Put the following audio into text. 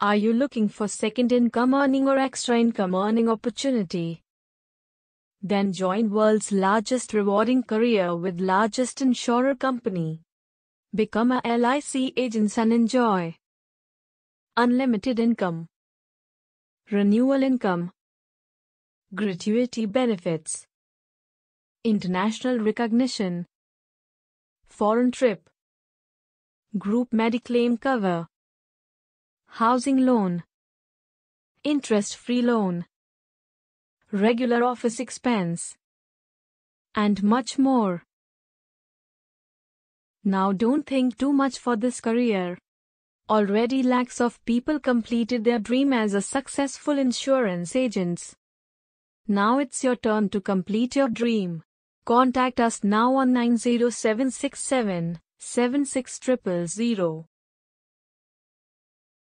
Are you looking for second income earning or extra income earning opportunity? Then join world's largest rewarding career with largest insurer company. Become a LIC agent and enjoy unlimited income, renewal income, gratuity benefits, international recognition, foreign trip, group mediclaim cover housing loan, interest free loan, regular office expense, and much more. Now don't think too much for this career. Already lakhs of people completed their dream as a successful insurance agents. Now it's your turn to complete your dream. Contact us now on 90767 76000.